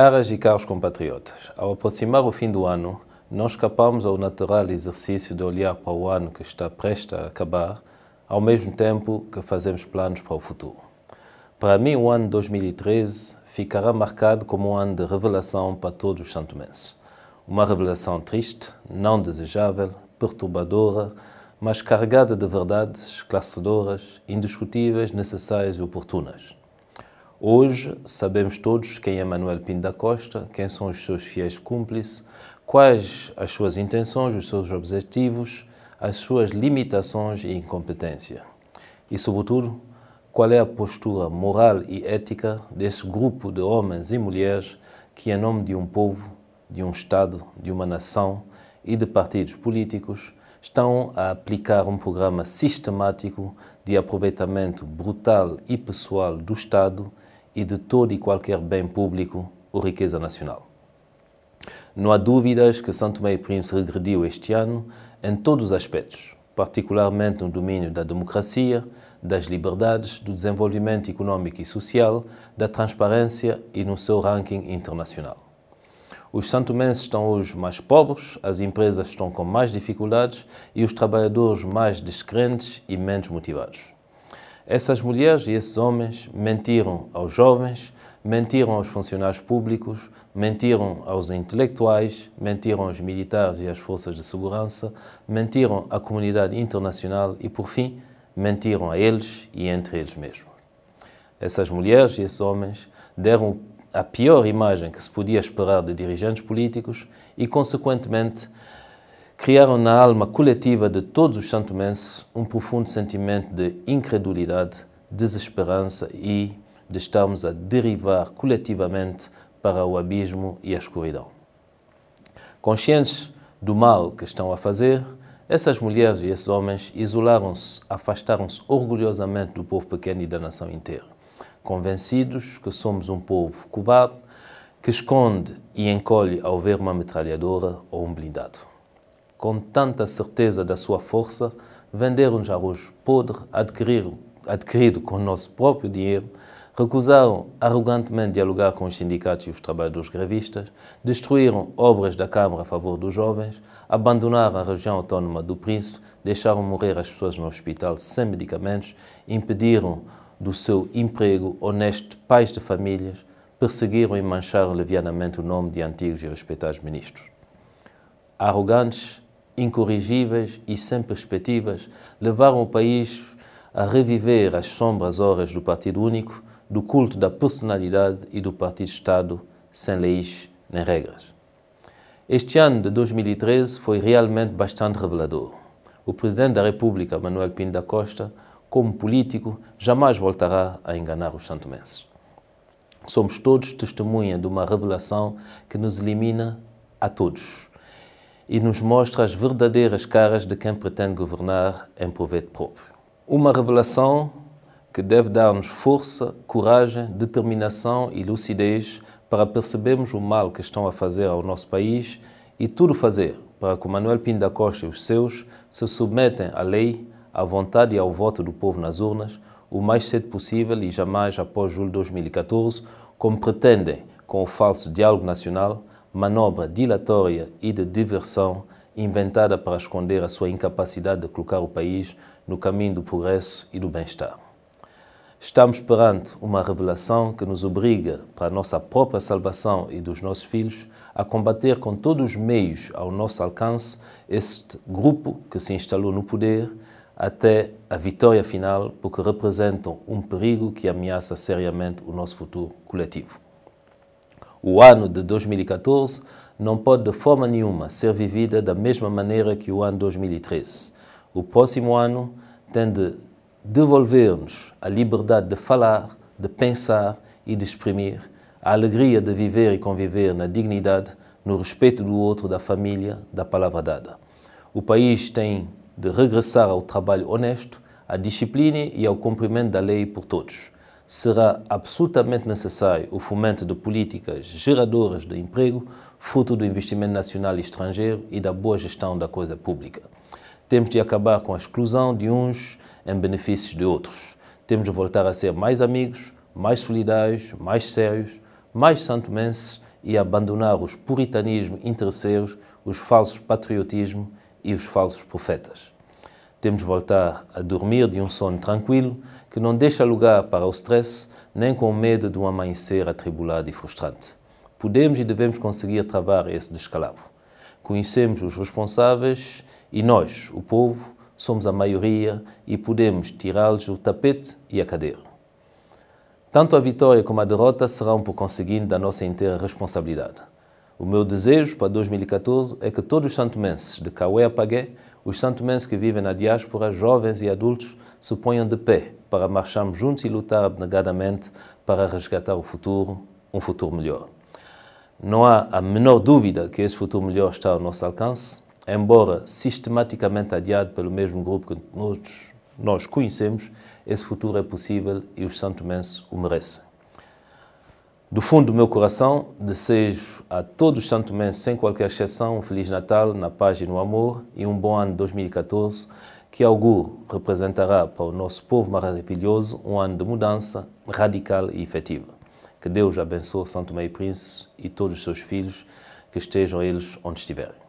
Caras e caros compatriotas, ao aproximar o fim do ano, não escapamos ao natural exercício de olhar para o ano que está prestes a acabar, ao mesmo tempo que fazemos planos para o futuro. Para mim, o ano 2013 ficará marcado como um ano de revelação para todos os santomenses. Uma revelação triste, não desejável, perturbadora, mas carregada de verdades esclarecedoras, indiscutíveis, necessárias e oportunas. Hoje sabemos todos quem é Manuel Pinto da Costa, quem são os seus fiéis cúmplices, quais as suas intenções, os seus objetivos, as suas limitações e incompetência. E, sobretudo, qual é a postura moral e ética desse grupo de homens e mulheres que, em nome de um povo, de um Estado, de uma nação e de partidos políticos, estão a aplicar um programa sistemático de aproveitamento brutal e pessoal do Estado e de todo e qualquer bem público ou riqueza nacional. Não há dúvidas que São Tomé e Príncipe regrediu este ano em todos os aspectos, particularmente no domínio da democracia, das liberdades, do desenvolvimento econômico e social, da transparência e no seu ranking internacional. Os santomenses estão hoje mais pobres, as empresas estão com mais dificuldades e os trabalhadores mais descrentes e menos motivados. Essas mulheres e esses homens mentiram aos jovens, mentiram aos funcionários públicos, mentiram aos intelectuais, mentiram aos militares e às forças de segurança, mentiram à comunidade internacional e, por fim, mentiram a eles e entre eles mesmos. Essas mulheres e esses homens deram a pior imagem que se podia esperar de dirigentes políticos e, consequentemente, criaram na alma coletiva de todos os santomenses um profundo sentimento de incredulidade, desesperança e de estarmos a derivar coletivamente para o abismo e a escuridão. Conscientes do mal que estão a fazer, essas mulheres e esses homens isolaram-se, afastaram-se orgulhosamente do povo pequeno e da nação inteira, convencidos que somos um povo covarde que esconde e encolhe ao ver uma metralhadora ou um blindado com tanta certeza da sua força, venderam-nos arroz podre adquirido, adquirido com o nosso próprio dinheiro, recusaram arrogantemente dialogar com os sindicatos e os trabalhadores grevistas, destruíram obras da Câmara a favor dos jovens, abandonaram a região autónoma do Príncipe, deixaram morrer as pessoas no hospital sem medicamentos, impediram do seu emprego honesto pais de famílias, perseguiram e mancharam levianamente o nome de antigos e respeitados ministros. Arrogantes, incorrigíveis e sem perspectivas, levaram o país a reviver as sombras horas do Partido Único, do culto da personalidade e do Partido-Estado sem leis nem regras. Este ano de 2013 foi realmente bastante revelador. O Presidente da República, Manuel Pinto da Costa, como político, jamais voltará a enganar os santomenses. Somos todos testemunha de uma revelação que nos elimina a todos e nos mostra as verdadeiras caras de quem pretende governar em proveito próprio. Uma revelação que deve dar-nos força, coragem, determinação e lucidez para percebermos o mal que estão a fazer ao nosso país e tudo fazer para que Manuel Pinto da Costa e os seus se submetem à lei, à vontade e ao voto do povo nas urnas o mais cedo possível e jamais após julho de 2014, como pretendem com o falso diálogo nacional manobra dilatória e de diversão inventada para esconder a sua incapacidade de colocar o país no caminho do progresso e do bem-estar. Estamos perante uma revelação que nos obriga, para a nossa própria salvação e dos nossos filhos, a combater com todos os meios ao nosso alcance este grupo que se instalou no poder até a vitória final, porque representam um perigo que ameaça seriamente o nosso futuro coletivo. O ano de 2014 não pode de forma nenhuma ser vivida da mesma maneira que o ano 2013. O próximo ano tem de devolver-nos a liberdade de falar, de pensar e de exprimir, a alegria de viver e conviver na dignidade, no respeito do outro, da família, da palavra dada. O país tem de regressar ao trabalho honesto, à disciplina e ao cumprimento da lei por todos será absolutamente necessário o fomento de políticas geradoras de emprego, fruto do investimento nacional e estrangeiro e da boa gestão da coisa pública. Temos de acabar com a exclusão de uns em benefício de outros. Temos de voltar a ser mais amigos, mais solidários, mais sérios, mais santomenses e abandonar os puritanismos interesseiros, os falsos patriotismos e os falsos profetas. Temos de voltar a dormir de um sono tranquilo que não deixa lugar para o stress nem com medo de um amanhecer atribulado e frustrante. Podemos e devemos conseguir travar esse descalabro. Conhecemos os responsáveis e nós, o povo, somos a maioria e podemos tirá-los o tapete e a cadeira. Tanto a vitória como a derrota serão, por conseguinte, da nossa inteira responsabilidade. O meu desejo para 2014 é que todos os santomenses, de Cauê a Pagué, os santomenses que vivem na diáspora, jovens e adultos, se ponham de pé para marcharmos juntos e lutar abnegadamente para resgatar o futuro, um futuro melhor. Não há a menor dúvida que esse futuro melhor está ao nosso alcance, embora sistematicamente adiado pelo mesmo grupo que nós, nós conhecemos, esse futuro é possível e os santomenses o merecem. Do fundo do meu coração, desejo a todos os santomenses, sem qualquer exceção, um Feliz Natal, na paz e no amor e um bom ano 2014, que auguro representará para o nosso povo maravilhoso um ano de mudança radical e efetiva. Que Deus abençoe Santo e Príncipe e todos os seus filhos, que estejam eles onde estiverem.